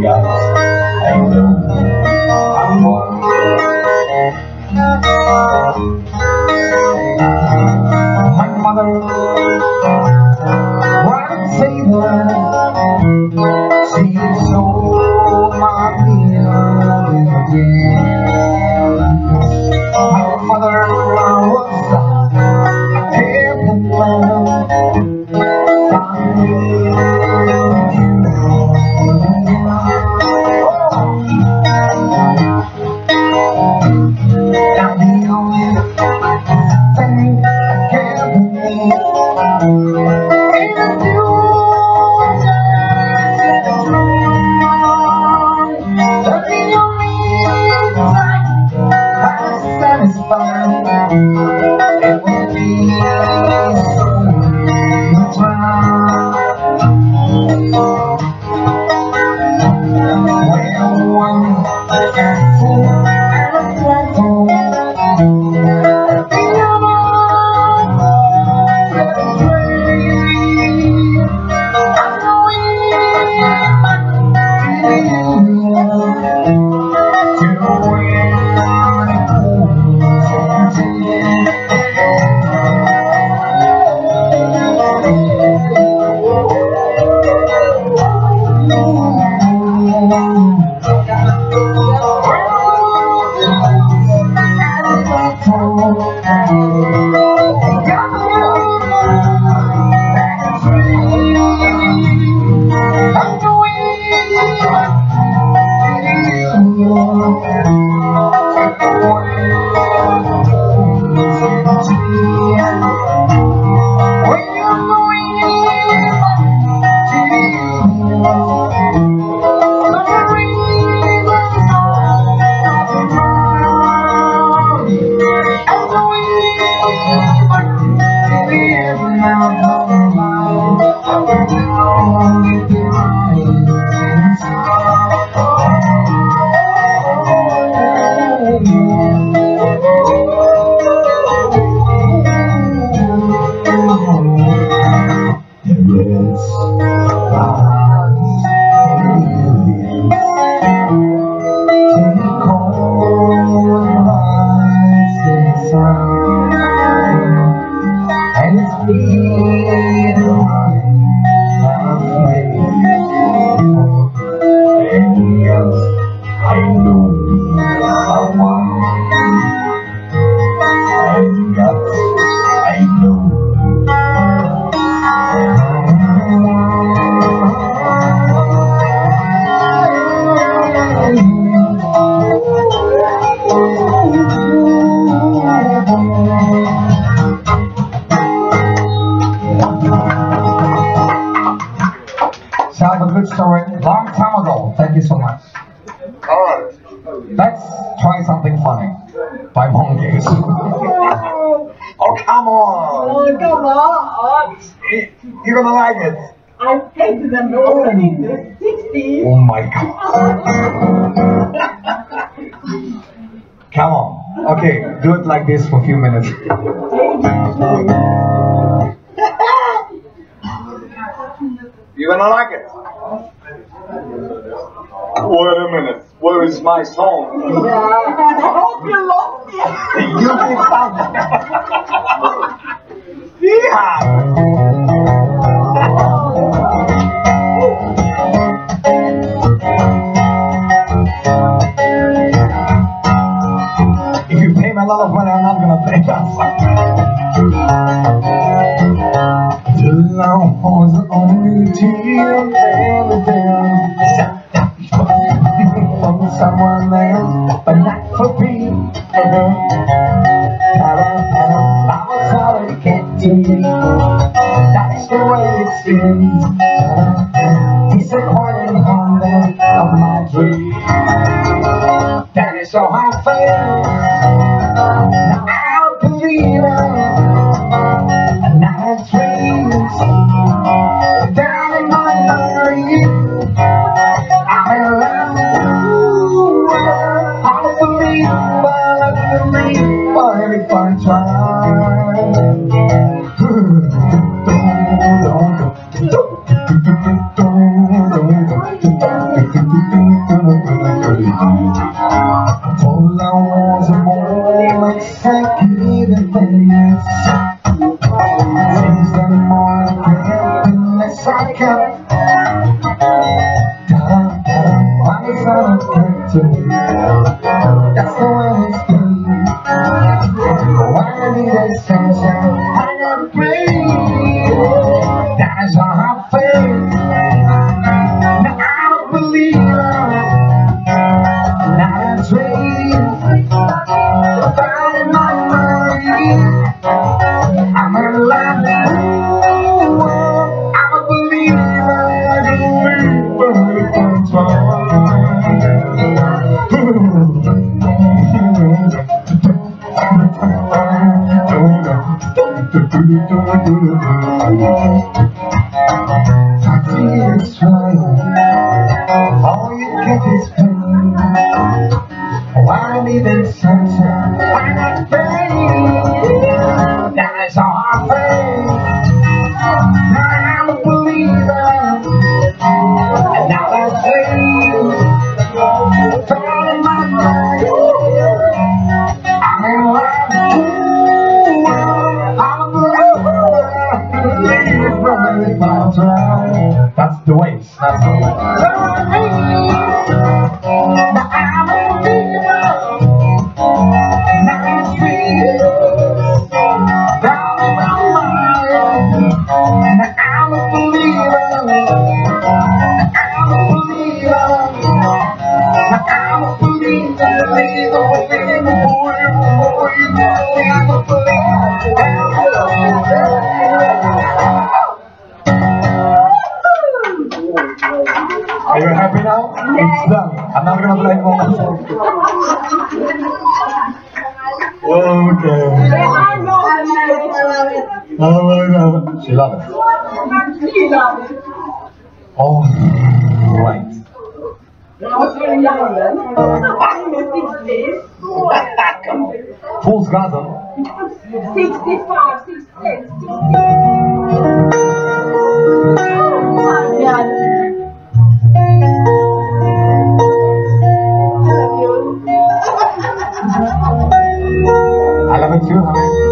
God. And come on! Oh, come on. You're gonna like it. I painted them already in oh. the 60s. Oh my god. Come on. Okay, do it like this for a few minutes. You're gonna like it. Wait a minute. Where is my song? I hope you love me. you can sound Yeah. If you pay me a lot of money, I'm not gonna play that. Till I was only till from someone else, but not for me. It. Disappointing hunger of my dream. That is so I feel. Now I believe it. And I dreams down in my memory. I'm in love. I believe, I believe, but if I try. Why need it sunshine? Why not pain? That is all I feel. I'm a believer. And now I dream. Fall in my mind. I'm in love. I'm a believer. That's the waves. That's the waves. Are you happy now? It's done. I'm not gonna play more. Okay. Oh my god. She loves it. She loved it. Oh, right. I was very young then. I'm in the 60s. Fool's Garden. 65, 66, 60. Oh my God. I love you. I love it too, honey.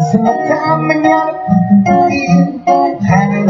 It's in the time I gotta be. Hanging